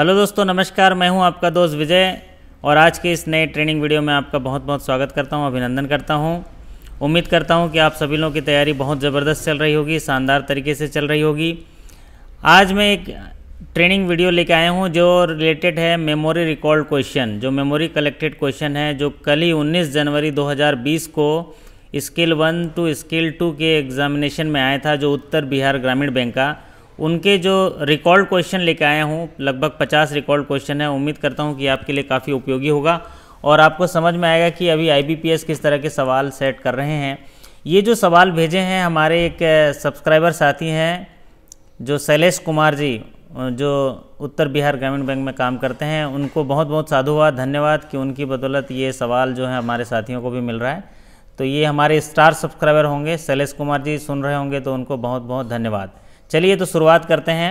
Hello दोस्तों, नमस्कार। मैं हूँ आपका दोस्त विजय और आज के इस नए ट्रेनिंग वीडियो में आपका बहुत बहुत स्वागत करता हूँ, अभिनंदन करता हूँ। उम्मीद करता हूँ कि आप सभी लोगों की तैयारी बहुत ज़बरदस्त चल रही होगी, शानदार तरीके से चल रही होगी। आज मैं एक ट्रेनिंग वीडियो लेके आया हूँ जो रिलेटेड है मेमोरी रिकॉर्ड क्वेश्चन, जो मेमोरी कलेक्टेड क्वेश्चन है, जो कल ही 19 जनवरी 2020 को skill one two, skill two के एग्जामिनेशन में आया था, जो उत्तर बिहार ग्रामीण बैंक का। उनके जो रिकॉर्ड क्वेश्चन लेके आया हूँ, लगभग 50 रिकॉर्ड क्वेश्चन है, उम्मीद करता हूँ कि आपके लिए काफ़ी उपयोगी होगा। और आपको समझ में आएगा कि अभी IBPS किस तरह के सवाल सेट कर रहे हैं। ये जो सवाल भेजे हैं, हमारे एक सब्सक्राइबर साथी हैं, जो शैलेश कुमार जी जो उत्तर बिहार ग्रामीण बैंक में काम करते हैं, उनको बहुत बहुत साधुवाद, धन्यवाद कि उनकी बदौलत ये सवाल जो है हमारे साथियों को भी मिल रहा है। तो ये हमारे स्टार सब्सक्राइबर होंगे, शैलेश कुमार जी सुन रहे होंगे तो उनको बहुत बहुत धन्यवाद। चलिए तो शुरुआत करते हैं।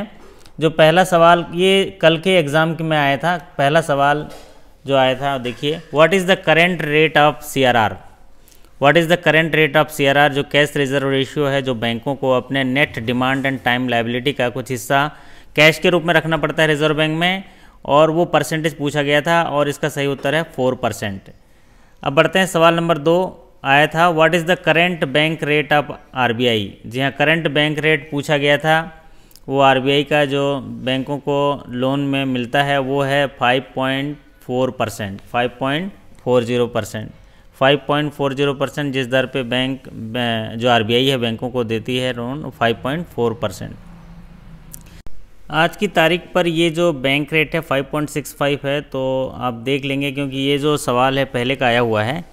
जो पहला सवाल, ये कल के एग्ज़ाम में आया था, पहला सवाल जो आया था, देखिए what is the current rate of C R R what is the current rate of C R R जो कैश रिज़र्व रेशियो है, जो बैंकों को अपने net demand and time liability का कुछ हिस्सा कैश के रूप में रखना पड़ता है रिज़र्व बैंक में, और वो परसेंटेज पूछा गया था, और इसका सही उत्तर है फोर परसेंट अब बढ़ते हैं सवाल नंबर दो। आया था what is the current bank rate of RBI जी हाँ करेंट बैंक रेट पूछा गया था। वो आरबीआई का जो बैंकों को लोन में मिलता है, वो है 5.4 percent five percent five point four zero percent जिस दर पे बैंक जो आरबीआई है, बैंकों को देती है loan five point four percent आज की तारीख पर ये जो बैंक रेट है 5.65 है तो आप देख लेंगे क्योंकि ये जो सवाल है, पहले का आया हुआ है।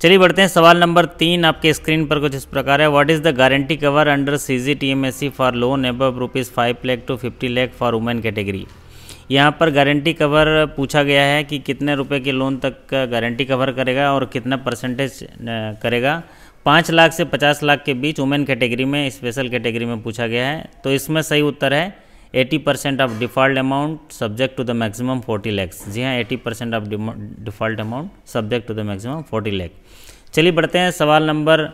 चलिए बढ़ते हैं। सवाल नंबर तीन आपके स्क्रीन पर कुछ इस प्रकार है। What is the guarantee cover under C G T M S C for loan above rupees five lakh to fifty lakh for women category यहाँ पर गारंटी कवर पूछा गया है कि कितने रुपए के लोन तक गारंटी कवर करेगा और कितना परसेंटेज करेगा। पाँच लाख से पचास लाख के बीच वुमेन कैटेगरी में स्पेशल कैटेगरी में पूछा गया है। तो इसमें सही उत्तर है eighty percent of default amount subject to the maximum 40 lakhs जी हाँ eighty percent of default amount subject to the maximum 40 lakh चलिए बढ़ते हैं। सवाल नंबर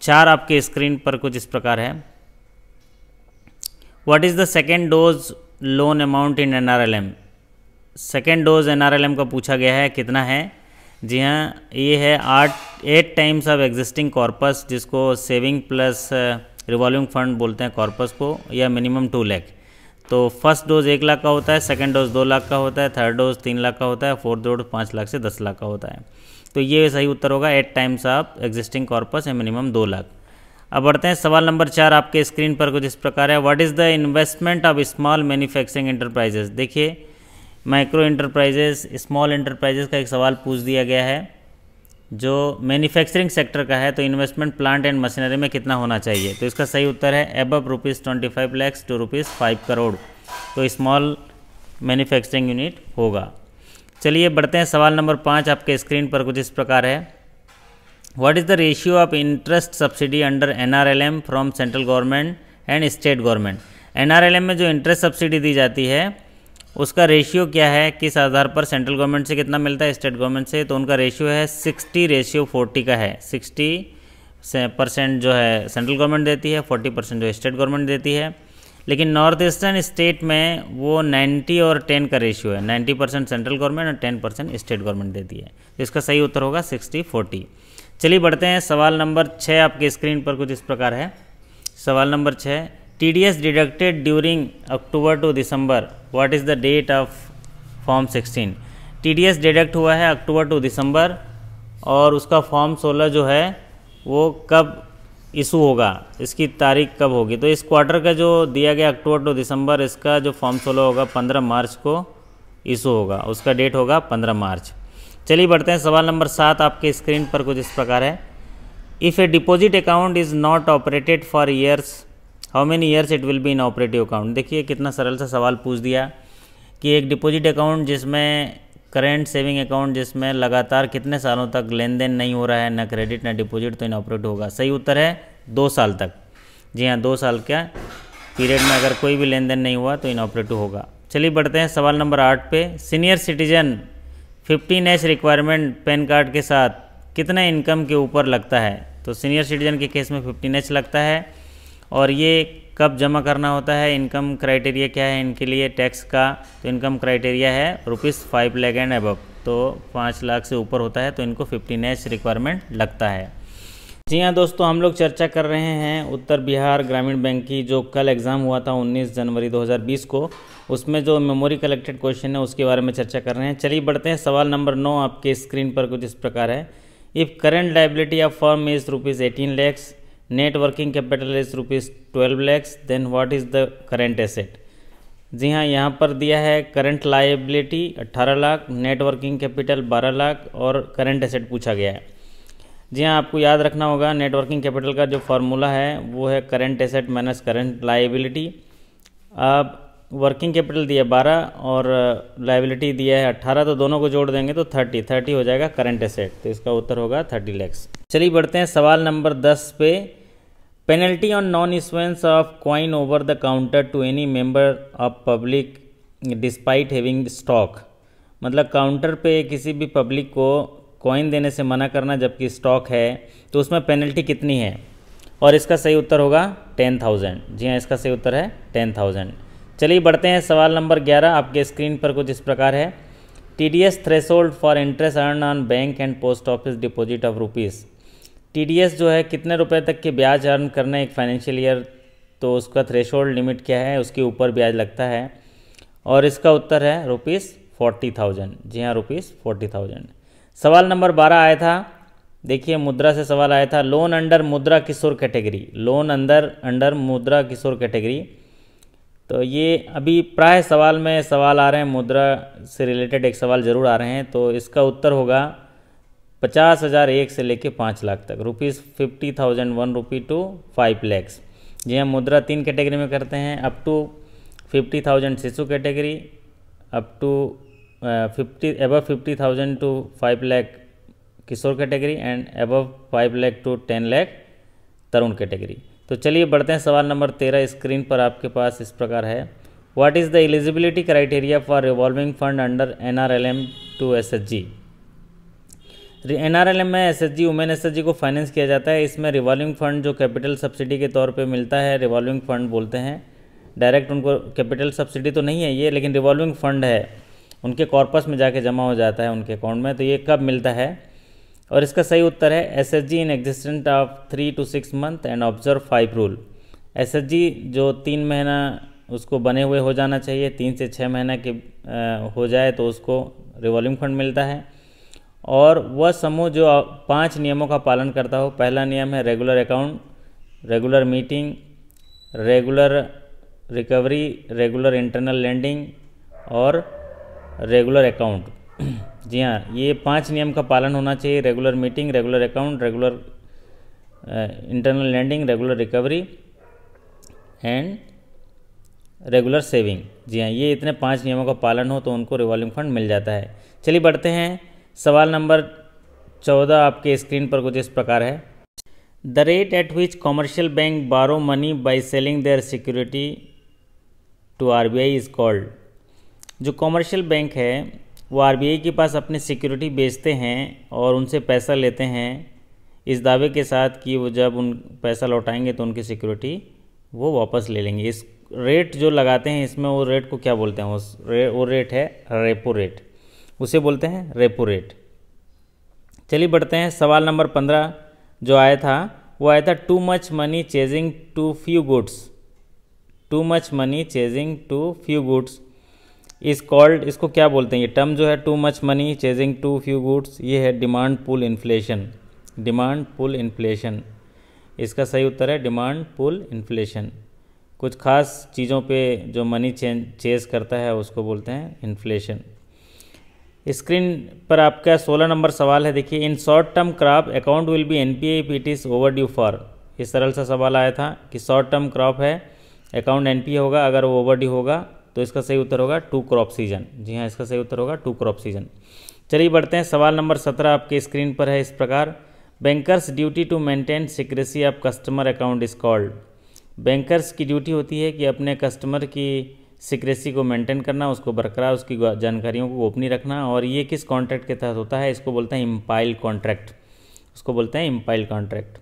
चार आपके स्क्रीन पर कुछ इस प्रकार है। What is the second dose loan amount in an second dose N R L M का पूछा गया है, कितना है? जी हाँ ये है आठ eight times of existing corpus जिसको सेविंग प्लस रिवॉल्विंग फंड बोलते हैं कॉर्पस को, या मिनिमम टू लैख तो फ़र्स्ट डोज एक लाख का होता है सेकंड डोज दो लाख का होता है थर्ड डोज तीन लाख का होता है फोर्थ डोज पाँच लाख से दस लाख का होता है। तो ये सही उत्तर होगा eight times of existing corpus है मिनिमम दो लाख। अब बढ़ते हैं, सवाल नंबर चार आपके स्क्रीन पर कुछ इस प्रकार है। What is the investment of small manufacturing enterprises देखिए माइक्रो इंटरप्राइजेस स्मॉल इंटरप्राइजेस का एक सवाल पूछ दिया गया है, जो मैन्युफैक्चरिंग सेक्टर का है तो इन्वेस्टमेंट प्लांट एंड मशीनरी में कितना होना चाहिए? तो इसका सही उत्तर है above rupees twenty five lakhs to rupees five crore तो स्मॉल मैन्युफैक्चरिंग यूनिट होगा। चलिए बढ़ते हैं सवाल नंबर पाँच आपके स्क्रीन पर, कुछ इस प्रकार है। What is the ratio of interest subsidy under N R L M from central government and state government N R L M में जो इंटरेस्ट सब्सिडी दी जाती है, उसका रेशियो क्या है? किस आधार पर? सेंट्रल गवर्नमेंट से कितना मिलता है? स्टेट गवर्नमेंट से। तो उनका रेशियो है सिक्सटी रेशियो फोर्टी का है। सिक्सटी परसेंट जो है सेंट्रल गवर्नमेंट देती है फोर्टी परसेंट जो स्टेट गवर्नमेंट देती है। लेकिन नॉर्थ ईस्टर्न स्टेट में वो 90 और 10 का रेशियो है। 90 परसेंट सेंट्रल गवर्नमेंट और 10 परसेंट स्टेट गवर्नमेंट देती है तो इसका सही उत्तर होगा 60 40 चलिए बढ़ते हैं। सवाल नंबर छः आपके स्क्रीन पर कुछ इस प्रकार है। सवाल नंबर छः T D S deducted during October to December what is the date of form 16 T D S deduct हुआ है अक्टूबर टू दिसंबर और उसका फॉर्म 16 जो है, वो कब इशू होगा, इसकी तारीख कब होगी? तो इस क्वार्टर का जो दिया गया अक्टूबर टू दिसंबर, इसका जो फॉर्म 16 होगा 15 मार्च को इशू होगा, उसका डेट होगा 15 मार्च। चलिए बढ़ते हैं, सवाल नंबर सात आपके स्क्रीन पर कुछ इस प्रकार है। If a deposit account is not operated for years how many years it will be in operative account देखिए, कितना सरल सा सवाल पूछ दिया कि एक डिपॉजिट अकाउंट जिसमें करेंट सेविंग अकाउंट जिसमें लगातार कितने सालों तक लेन देन नहीं हो रहा है, ना क्रेडिट ना डिपॉजिट तो इन ऑपरेट होगा। सही उत्तर है, दो साल तक। जी हाँ दो साल का पीरियड में अगर कोई भी लेन देन नहीं हुआ तो इन ऑपरेटिव होगा। चलिए बढ़ते हैं सवाल नंबर आठ पे। Senior citizen fifteen H requirement PAN card के साथ कितना इनकम के ऊपर लगता है? तो सीनियर सिटीजन के केस में फिफ्टीन एच लगता है। और ये कब जमा करना होता है, इनकम क्राइटेरिया क्या है इनके लिए, टैक्स का तो इनकम क्राइटेरिया है rupees five lakh and above तो पाँच लाख से ऊपर होता है तो इनको फिफ्टीन एच रिक्वायरमेंट लगता है। जी हाँ दोस्तों, हम लोग चर्चा कर रहे हैं उत्तर बिहार ग्रामीण बैंक की, जो कल एग्ज़ाम हुआ था 19 जनवरी 2020 को, उसमें जो मेमोरी कलेक्टेड क्वेश्चन है उसके बारे में चर्चा कर रहे हैं। चलिए बढ़ते हैं, सवाल नंबर नौ आपके स्क्रीन पर कुछ इस प्रकार है। If current liability of firm is rupees eighteen lakhs net working capital is rupees twelve lakhs then what is the current asset जी हाँ यहाँ पर दिया है current liability 18 lakh net working capital 12 lakh और करंट एसेट पूछा गया है। जी हाँ आपको याद रखना होगा नेटवर्किंग कैपिटल का जो फार्मूला है, वो है current asset minus current liability अब वर्किंग कैपिटल दिया बारह और लाइबिलिटी दिया है अट्ठारह तो दोनों को जोड़ देंगे तो थर्टी थर्टी हो जाएगा करंट एसेट तो इसका उत्तर होगा थर्टी लैक्स चलिए बढ़ते हैं सवाल नंबर दस पे। Penalty on non issuance of coin over the counter to any member of public despite having stock मतलब काउंटर पे किसी भी पब्लिक को कॉइन देने से मना करना जबकि स्टॉक है तो उसमें पेनल्टी कितनी है? और इसका सही उत्तर होगा टेन थाउज़ेंड जी हाँ इसका सही उत्तर है टेन थाउज़ेंड चलिए बढ़ते हैं सवाल नंबर ग्यारह। आपके स्क्रीन पर कुछ इस प्रकार है। T D S threshold for interest earn on bank and post office deposit of rupees T D S जो है, कितने रुपए तक के ब्याज अर्न करना है एक फाइनेंशियल ईयर तो उसका थ्रेशोल्ड लिमिट क्या है? उसके ऊपर ब्याज लगता है। और इसका उत्तर है रुपीज़ फोर्टी थाउज़ेंड जी हाँ रुपीज़ फोर्टी थाउज़ेंड सवाल नंबर बारह आया था। देखिए, मुद्रा से सवाल आया था। Loan under Mudra Kishor category loan अंदर अंडर मुद्रा किशोर कैटेगरी तो ये अभी प्राय सवाल में सवाल आ रहे हैं। मुद्रा से रिलेटेड एक सवाल ज़रूर आ रहे हैं। तो इसका उत्तर होगा पचास हज़ार एक से लेके पाँच लाख तक। Rupees fifty thousand one rupee to five lakhs जी हम मुद्रा तीन कैटेगरी में करते हैं। Up to fifty thousand Shishu category up to fifty above fifty thousand to five lakh Kishor category and above five lakh to ten lakh Tarun category तो चलिए बढ़ते हैं सवाल नंबर तेरह। स्क्रीन पर आपके पास इस प्रकार है। What is the eligibility criteria for revolving fund under N R L M to S H G N R L M में S H G women S H G को फाइनेंस किया जाता है। इसमें रिवॉल्विंग फंड जो capital subsidy के तौर पे मिलता है रिवॉल्विंग फंड बोलते हैं। डायरेक्ट उनको कैपिटल सब्सिडी तो नहीं है ये, लेकिन रिवॉल्विंग फंड है। उनके कॉर्पस में जाके जमा हो जाता है उनके अकाउंट में। तो ये कब मिलता है? और इसका सही उत्तर है S S G in existence of three to six month and observe five rule S S G जो तीन महीना उसको बने हुए हो जाना चाहिए, तीन से छः महीना के हो जाए तो उसको रिवॉल्विंग फंड मिलता है। और वह समूह जो पाँच नियमों का पालन करता हो, पहला नियम है regular account regular meeting regular recovery regular internal lending और रेगुलर अकाउंट जी हाँ ये पाँच नियम का पालन होना चाहिए। Regular meeting regular account regular internal lending regular recovery and regular saving जी हाँ ये इतने पाँच नियमों का पालन हो तो उनको रिवॉल्विंग फंड मिल जाता है। चलिए बढ़ते हैं। सवाल नंबर चौदह आपके स्क्रीन पर कुछ इस प्रकार है। The rate at which commercial bank borrow money by selling their security to R B I is called जो कॉमर्शियल बैंक है वो आर बी आई के पास अपनी सिक्योरिटी बेचते हैं और उनसे पैसा लेते हैं। इस दावे के साथ कि वो जब उन पैसा लौटाएँगे तो उनकी सिक्योरिटी वो वापस ले लेंगे। इस रेट जो लगाते हैं इसमें वो रेट को क्या बोलते हैं? उस रे, वो रेट है रेपो रेट उसे बोलते हैं रेपो रेट चलिए बढ़ते हैं। सवाल नंबर पंद्रह जो आया था, वो आया था too much money chasing too few goods too much money chasing too few goods is called इसको क्या बोलते हैं? ये टर्म जो है too much money chasing too few goods ये है demand pull inflation demand pull inflation इसका सही उत्तर है डिमांड पुल इन्फ्लेशन कुछ खास चीज़ों पे जो मनी चेज करता है, उसको बोलते हैं इन्फ्लेशन स्क्रीन पर आपका 16 नंबर सवाल है। देखिए, in short term crop account will be N P I it is overdue for इस सरल सा सवाल आया था कि शॉर्ट टर्म क्रॉप है अकाउंट एन पी होगा, अगर वो ओवर ड्यू होगा तो इसका सही उत्तर होगा टू क्रॉप सीज़न जी हाँ इसका सही उत्तर होगा टू क्रॉप सीज़न चलिए बढ़ते हैं। सवाल नंबर सत्रह आपके स्क्रीन पर है इस प्रकार। Bankers duty to maintain secrecy of customer account is called bankers की ड्यूटी होती है कि अपने कस्टमर की सिक्रेसी को मेंटेन करना, उसको बरकरार, उसकी जानकारियों को गोपनीय रखना और ये किस कॉन्ट्रैक्ट के तहत होता है, इसको बोलते हैं इम्पाइल कॉन्ट्रैक्ट उसको बोलते हैं implied contract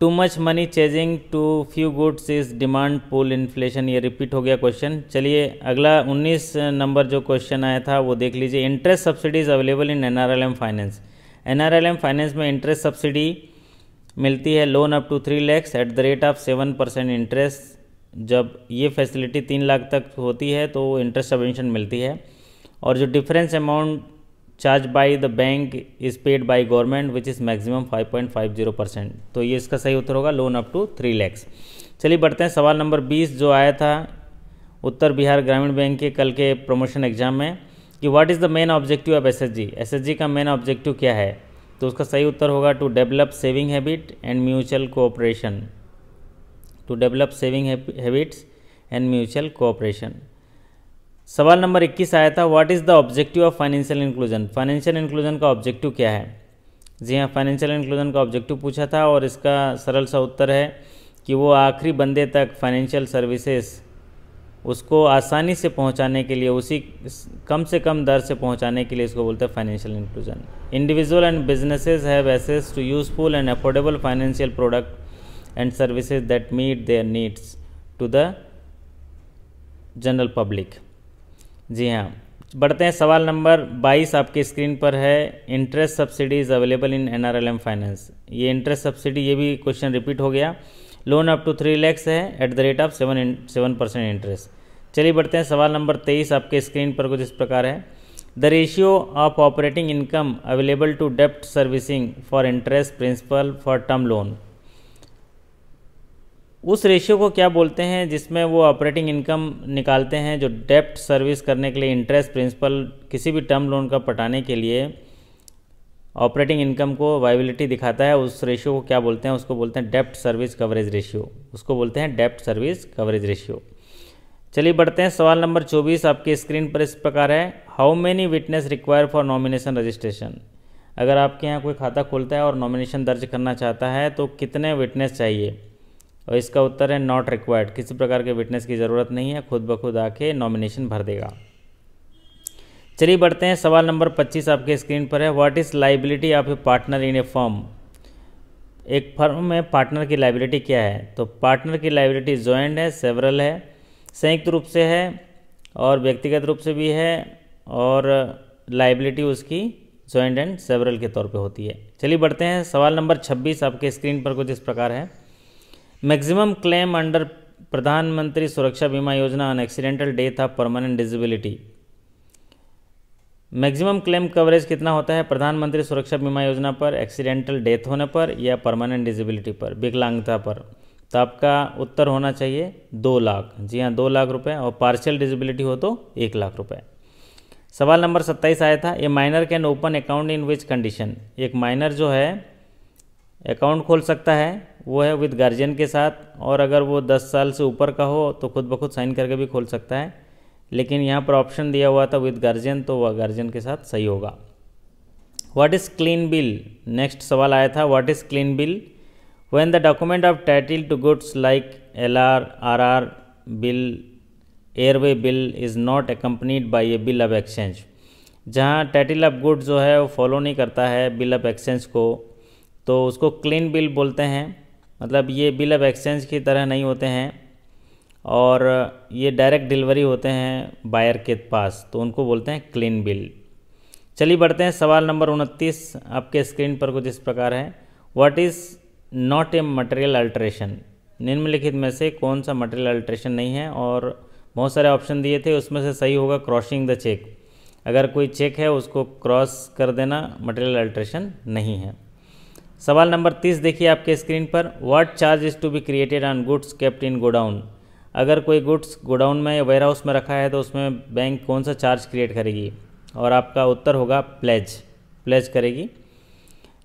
too much money chasing too few goods is demand pull inflation ये रिपीट हो गया क्वेश्चन चलिए, अगला 19 नंबर जो क्वेश्चन आया था, वो देख लीजिए। Interest subsidies available in NRLM finance NRLM finance में इंटरेस्ट सब्सिडी मिलती है loan up to three lakhs at the rate of seven percent interest जब ये फैसिलिटी तीन लाख तक होती है तो इंटरेस्ट सबवेंशन मिलती है। और जो difference amount charge by the bank is paid by government which is maximum 5.50 percent तो ये इसका सही उत्तर होगा loan up to three lakhs चलिए बढ़ते हैं, सवाल नंबर 20 जो आया था, उत्तर बिहार ग्रामीण बैंक के कल के प्रमोशन एग्ज़ाम में, कि what is the main objective of S S का मेन ऑब्जेक्टिव क्या है? तो उसका सही उत्तर होगा to develop saving habit and mutual cooperation to develop saving habits and mutual cooperation सवाल नंबर 21 आया था what is the objective of financial inclusion financial inclusion का ऑब्जेक्टिव क्या है? जी हाँ फाइनेंशियल इंक्लूजन का ऑब्जेक्टिव पूछा था और इसका सरल सा उत्तर है कि वो आखिरी बंदे तक फाइनेंशियल सर्विसेज़ उसको आसानी से पहुँचाने के लिए, उसी कम से कम दर से पहुँचाने के लिए इसको बोलते हैं financial inclusion individual and businesses have access to useful and affordable financial product and services that meet their needs to the general public जी हाँ बढ़ते हैं सवाल नंबर 22 आपके स्क्रीन पर है interest subsidy is available in NRLM finance ये interest subsidy ये भी क्वेश्चन रिपीट हो गया. Loan up to three lakhs है at the rate of seven seven percent interest चलिए बढ़ते हैं सवाल नंबर तेईस आपके स्क्रीन पर कुछ इस प्रकार है. The ratio of operating income available to dept servicing for interest principal for term loan उस रेशियो को क्या बोलते हैं, जिसमें वो ऑपरेटिंग इनकम निकालते हैं, जो डेप्ट सर्विस करने के लिए इंटरेस्ट प्रिंसिपल किसी भी टर्म लोन का पटाने के लिए ऑपरेटिंग इनकम को वाइबिलिटी दिखाता है, उस रेशियो को क्या बोलते हैं, उसको बोलते हैं डेप्ट सर्विस कवरेज रेशियो उसको बोलते हैं डेप्ट सर्विस कवरेज रेशियो चलिए बढ़ते हैं, सवाल नंबर 24 आपके स्क्रीन पर इस प्रकार है। How many witness require for nomination registration अगर आपके यहाँ कोई खाता खोलता है और नॉमिनेशन दर्ज करना चाहता है तो कितने विटनेस चाहिए? और इसका उत्तर है नॉट रिक्वायर्ड किसी प्रकार के विटनेस की ज़रूरत नहीं है, खुद ब खुद आके नॉमिनेशन भर देगा। चलिए बढ़ते हैं, सवाल नंबर 25 आपके स्क्रीन पर है। What is liability of a partner in a firm एक फर्म में पार्टनर की लाइबिलिटी क्या है? तो पार्टनर की लाइबिलिटी ज्वाइंट है सेवरल है, संयुक्त रूप से है और व्यक्तिगत रूप से भी है और लाइबिलिटी उसकी ज्वाइंट एंड सेवरल के तौर पे होती है। चलिए बढ़ते हैं, सवाल नंबर 26 आपके स्क्रीन पर कुछ इस प्रकार है। Maximum claim under Pradhan Mantri Suraksha Bima Yojana on accidental death of permanent disability maximum claim coverage कितना होता है प्रधानमंत्री सुरक्षा बीमा योजना पर एक्सीडेंटल डेथ होने पर या परमानेंट डिजिबिलिटी पर, विकलांगता पर? तो आपका उत्तर होना चाहिए दो लाख। जी हाँ दो लाख रुपए और पार्शियल डिजिबिलिटी हो तो एक लाख रुपए। सवाल नंबर सत्ताईस आया था a minor can open account in which condition एक माइनर जो है अकाउंट खोल सकता है, वो है विद गार्जियन के साथ, और अगर वो 10 साल से ऊपर का हो तो खुद ब खुद साइन करके भी खोल सकता है। लेकिन यहाँ पर ऑप्शन दिया हुआ था विद गार्जियन तो वह गार्जियन के साथ सही होगा। What is clean bill next सवाल आया था what is clean bill when the document of title to goods like L R bill airway bill is not accompanied by a bill of exchange जहाँ title of goods जो है वो follow नहीं करता है बिल ऑफ़ एक्सचेंज को तो उसको क्लीन बिल बोलते हैं। मतलब ये बिल अब एक्सचेंज की तरह नहीं होते हैं और ये डायरेक्ट डिलीवरी होते हैं बायर के पास तो उनको बोलते हैं क्लीन बिल चलिए बढ़ते हैं, सवाल नंबर उनतीस आपके स्क्रीन पर कुछ इस प्रकार है। What is not a material alteration निम्नलिखित में से कौन सा मटेरियल अल्ट्रेशन नहीं है और बहुत सारे ऑप्शन दिए थे, उसमें से सही होगा क्रॉसिंग द चेक अगर कोई चेक है, उसको क्रॉस कर देना मटेरियल अल्ट्रेशन नहीं है। सवाल नंबर तीस देखिए आपके स्क्रीन पर। What charge is to be created on goods kept in godown अगर कोई गुड्स गोडाउन में या वेयर हाउस में रखा है तो उसमें बैंक कौन सा चार्ज क्रिएट करेगी? और आपका उत्तर होगा प्लेज प्लेज करेगी।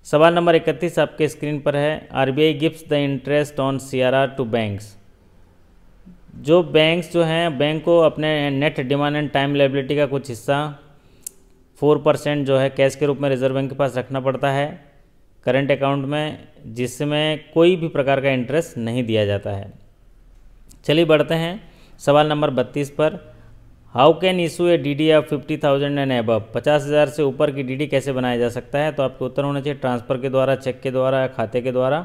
सवाल नंबर इकतीस आपके स्क्रीन पर है। R B I gift the interest on C R R to banks जो बैंक्स जो हैं बैंक को अपने net demand and time liability का कुछ हिस्सा फोर परसेंट जो है कैश के रूप में रिज़र्व बैंक के पास रखना पड़ता है। करंट अकाउंट में, जिसमें कोई भी प्रकार का इंटरेस्ट नहीं दिया जाता है। चलिए बढ़ते हैं सवाल नंबर बत्तीस पर। How can issue a D D of fifty thousand and above पचास हज़ार से ऊपर की डी डी कैसे बनाया जा सकता है? तो आपको उत्तर होना चाहिए ट्रांसफ़र के द्वारा, चेक के द्वारा, खाते के द्वारा,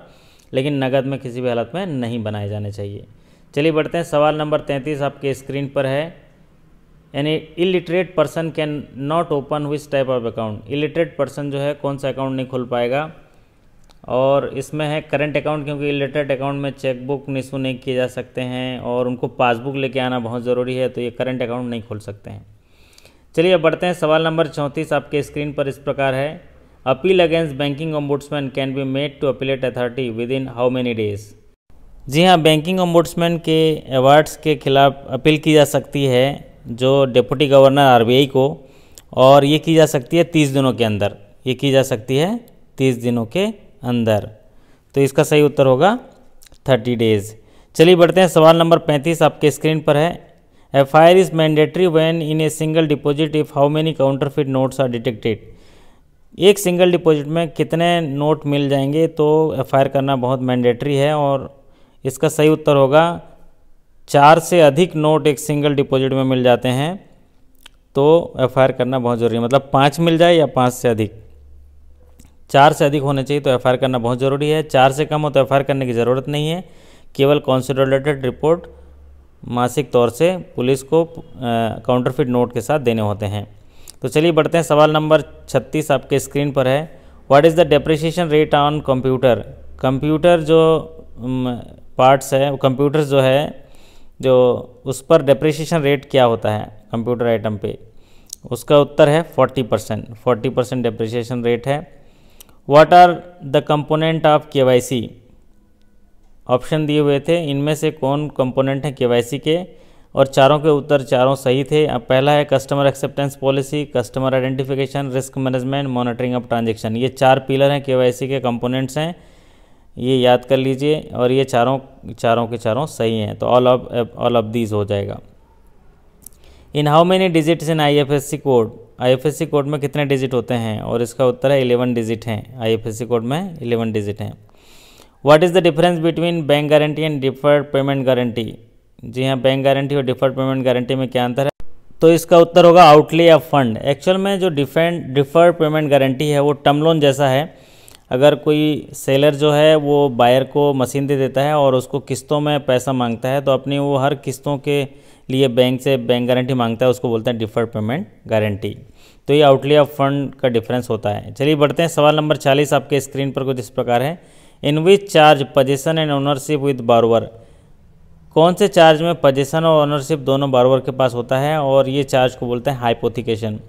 लेकिन नकद में किसी भी हालत में नहीं बनाए जाने चाहिए। चलिए बढ़ते हैं सवाल नंबर तैंतीस आपके स्क्रीन पर है। यानी illiterate person can not open this type of account illiterate person जो है, कौन सा अकाउंट नहीं खोल पाएगा? और इसमें है करंट अकाउंट क्योंकि इलिटरेट अकाउंट में चेकबुक निशु नहीं किए जा सकते हैं और उनको पासबुक लेके आना बहुत ज़रूरी है तो ये करंट अकाउंट नहीं खोल सकते हैं। चलिए अब बढ़ते हैं। सवाल नंबर चौंतीस आपके स्क्रीन पर इस प्रकार है। Appeal against banking ombudsman can be made to appellate authority within how many days जी हाँ बैंकिंग ओम्बुड्समैन के अवार्ड्स के खिलाफ अपील की जा सकती है जो डिप्टी गवर्नर आरबीआई को, और ये की जा सकती है तीस दिनों के अंदर। ये की जा सकती है तीस दिनों के अंदर। तो इसका सही उत्तर होगा थर्टी डेज़। चलिए बढ़ते हैं। सवाल नंबर पैंतीस आपके स्क्रीन पर है। F I R is mandatory when in a single deposit if how many counterfeit notes are detected. एक सिंगल डिपॉजिट में कितने नोट मिल जाएँगे तो एफ़ आई आर करना बहुत मैंडेटरी है और इसका सही उत्तर होगा चार से अधिक नोट एक सिंगल डिपॉजिट में मिल जाते हैं। तो एफ़ आई आर करना बहुत ज़रूरी है। मतलब पाँच मिल जाए या पाँच से अधिक? चार से अधिक होने चाहिए तो एफ़ करना बहुत ज़रूरी है। चार से कम हो तो एफ़ करने की ज़रूरत नहीं है। केवल कॉन्सिडरेटेड रिपोर्ट मासिक तौर से पुलिस को काउंटरफिट नोट के साथ देने होते हैं। तो चलिए बढ़ते हैं। सवाल नंबर 36 आपके स्क्रीन पर है। What is the depreciation rate on computer computer जो पार्ट्स है कंप्यूटर्स जो है, जो उस पर डेप्रिसिएशन रेट क्या होता है कंप्यूटर आइटम पे, उसका उत्तर है 40 percent forty percent depreciation rate है। What are the component of के ऑप्शन दिए हुए थे, इनमें से कौन कंपोनेंट है के के? और चारों के उत्तर चारों सही थे। अब पहला है customer acceptance policy customer identification risk management monitoring of transaction ये चार पिलर हैं के के कंपोनेंट्स हैं। ये याद कर लीजिए और ये चारों चारों के चारों सही हैं। तो all of all of these हो जाएगा। In how many digits in IFSC code IFSC code में कितने डिजिट होते हैं? और इसका उत्तर है इलेवन डिजिट हैं। आईएफएससी कोड में इलेवन डिजिट हैं। What is the difference between bank guarantee and deferred payment guarantee जी हाँ बैंक गारंटी और डिफर्ड पेमेंट गारंटी में क्या अंतर है? तो इसका उत्तर होगा आउटले ऑफ़ फंड एक्चुअल में जो डिफेंड डिफर्ड पेमेंट गारंटी है, वो टर्म लोन जैसा है। अगर कोई सेलर जो है, वो बायर को मशीन दे देता है और उसको किस्तों में पैसा माँगता है तो अपनी वो हर किस्तों के लिए बैंक से बैंक गारंटी माँगता है, उसको बोलते हैं डिफर्ड पेमेंट गारंटी तो ये आउटले ऑफ़ फंड का डिफरेंस होता है। चलिए बढ़ते हैं। सवाल नंबर चालीस आपके स्क्रीन पर कुछ इस प्रकार है। In which charge position and ownership with borrower? कौन से चार्ज में पोजिशन और ओनरशिप दोनों बारोवर के पास होता है? और ये चार्ज को बोलते हैं हाइपोथिकेशन।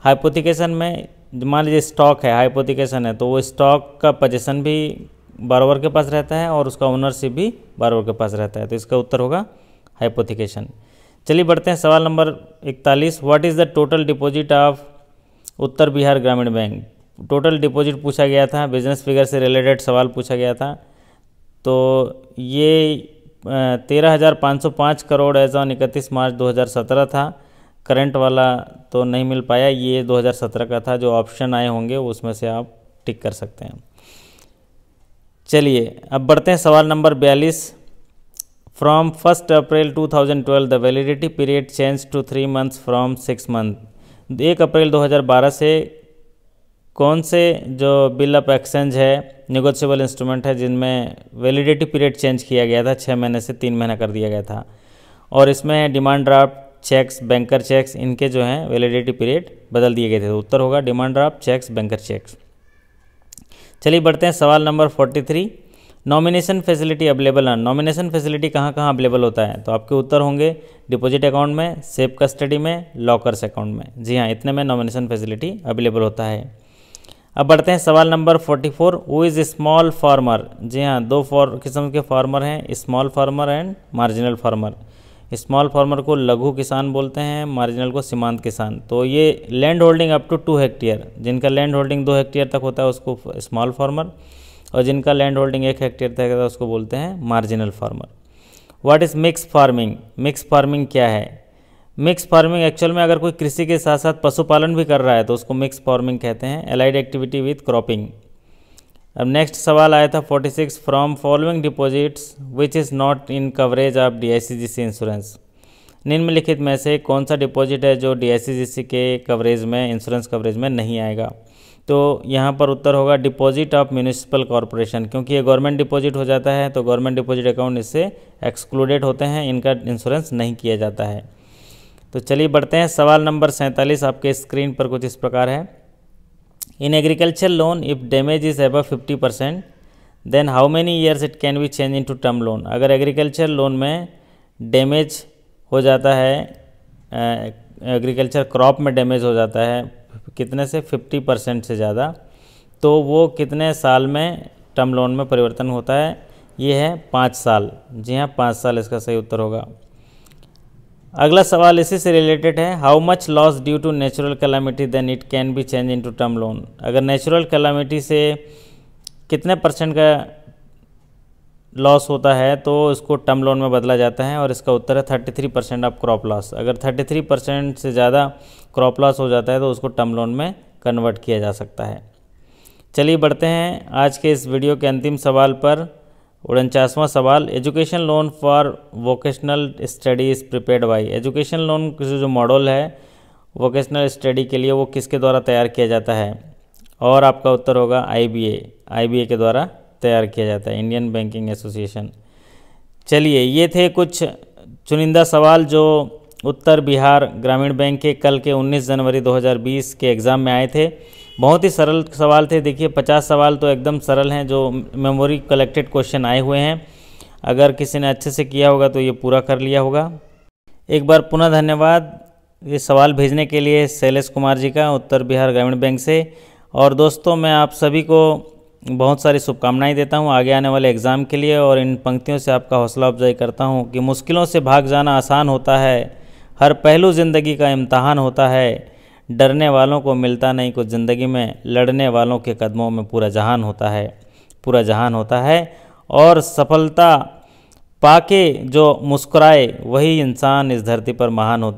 हाइपोथिकेशन में मान लीजिए स्टॉक है, हाइपोथिकेशन है तो वो स्टॉक का पोजिशन भी बारोवर के पास रहता है और उसका ओनरशिप भी बारोवर के पास रहता है। तो इसका उत्तर होगा हाइपोथिकेशन। चलिए बढ़ते हैं। सवाल नंबर इकतालीस। What is the total deposit of Uttar Bihar Gramin Bank. Total deposit पूछा गया था बिज़नेस फिगर से रिलेटेड सवाल पूछा गया था। तो ये तेरह हज़ार पाँच सौ पाँच करोड़ एज ऑन इकतीस मार्च दो हज़ार सत्रह था। करंट वाला तो नहीं मिल पाया, ये 2017 का था, जो ऑप्शन आए होंगे, उसमें से आप टिक कर सकते हैं। चलिए, अब बढ़ते हैं सवाल नंबर बयालीस। From first April 2012 the validity period change to three months from six month एक अप्रैल 2012 से कौन से जो बिल ऑफ़ एक्सचेंज है निगोशियबल इंस्ट्रूमेंट है, जिनमें वैलिडिटी पीरियड चेंज किया गया था छः महीने से तीन महीना कर दिया गया था। और इसमें demand draft cheques banker cheques इनके जो हैं वैलिडिटी पीरियड बदल दिए गए थे। तो उत्तर होगा demand draft cheques banker cheques चलिए बढ़ते हैं, सवाल number forty three nomination facility available है। नॉमिनेशन फैसिलिटी कहाँ कहाँ अवेलेबल होता है? तो आपके उत्तर होंगे डिपॉजिट अकाउंट में सेफ़ कस्टडी में लॉकर्स अकाउंट में। जी हाँ इतने में नॉमिनेशन फैसिलिटी अवेलेबल होता है। अब बढ़ते हैं सवाल number 44 four who is small farmer जी हाँ दो फॉर किस्म के फार्मर हैं। Small farmer and marginal farmer small farmer को लघु किसान बोलते हैं मार्जिनल को सीमांत किसान। तो ये land holding up to two hectare जिनका लैंड होल्डिंग दो हेक्टेयर तक होता है, उसको स्मॉल फार्मर और जिनका लैंड होल्डिंग एक हेक्टेयर तक है, उसको बोलते हैं marginal farmer what is mix farming mix farming क्या है? मिक्स फ़ार्मिंग एक्चुअल में अगर कोई कृषि के साथ साथ पशुपालन भी कर रहा है तो उसको मिक्स फ़ार्मिंग कहते हैं एलाइड एक्टिविटी विथ क्रॉपिंग अब नेक्स्ट सवाल आया था 46 from following deposits which is not in coverage of D insurance निम्नलिखित में से कौन सा डिपॉजिट है जो डी के कवरेज में इंश्योरेंस कवरेज में नहीं आएगा? तो यहाँ पर उत्तर होगा डिपॉजिट ऑफ़ म्यूनिसिपल कॉरपोरेशन क्योंकि ये गवर्नमेंट डिपॉजिट हो जाता है तो गवर्नमेंट डिपॉजिट अकाउंट इससे एक्सक्लूडेड होते हैं, इनका इंश्योरेंस नहीं किया जाता है। तो चलिए बढ़ते हैं, सवाल नंबर सैंतालीस आपके स्क्रीन पर कुछ इस प्रकार है। In agriculture loan if damage is above fifty percent then how many years it can be change into term loan अगर एग्रीकल्चर लोन में डैमेज हो जाता है एग्रीकल्चर क्रॉप में डैमेज हो जाता है कितने से 50 परसेंट से ज़्यादा तो वो कितने साल में टर्म लोन में परिवर्तन होता है? ये है पाँच साल। जी हाँ पाँच साल इसका सही उत्तर होगा। अगला सवाल इसी से रिलेटेड है how much loss due to natural calamity then it can be change into term loan? अगर नेचुरल कैलामिटी से कितने परसेंट का लॉस होता है तो इसको टर्म लोन में बदला जाता है और इसका उत्तर है thirty three percent of crop loss अगर थर्टी थ्री परसेंट से ज़्यादा क्रॉप लॉस हो जाता है तो उसको टर्म लोन में कन्वर्ट किया जा सकता है। चलिए बढ़ते हैं आज के इस वीडियो के अंतिम सवाल पर। उनचासवां सवाल education loan for vocational study is prepared by education loan जो मॉडल है वोकेशनल स्टडी के लिए वो किसके द्वारा तैयार किया जाता है? और आपका उत्तर होगा आई बी ए आई बी ए के द्वारा तैयार किया जाता है इंडियन बैंकिंग एसोसिएशन चलिए, ये थे कुछ चुनिंदा सवाल जो उत्तर बिहार ग्रामीण बैंक के कल के 19 जनवरी 2020 के एग्ज़ाम में आए थे। बहुत ही सरल सवाल थे। देखिए 50 सवाल तो एकदम सरल हैं जो मेमोरी कलेक्टेड क्वेश्चन आए हुए हैं। अगर किसी ने अच्छे से किया होगा तो ये पूरा कर लिया होगा। एक बार पुनः धन्यवाद ये सवाल भेजने के लिए, शैलेश कुमार जी का, उत्तर बिहार ग्रामीण बैंक से। और दोस्तों, मैं आप सभी को बहुत सारी शुभकामनाएँ देता हूँ आगे आने वाले एग्ज़ाम के लिए और इन पंक्तियों से आपका हौसला अफजाई करता हूँ कि मुश्किलों से भाग जाना आसान होता है, हर पहलू ज़िंदगी का इम्तहान होता है। डरने वालों को मिलता नहीं कुछ ज़िंदगी में, लड़ने वालों के कदमों में पूरा जहान होता है, पूरा जहान होता है और सफलता पाके जो मुस्कुराए, वही इंसान इस धरती पर महान होता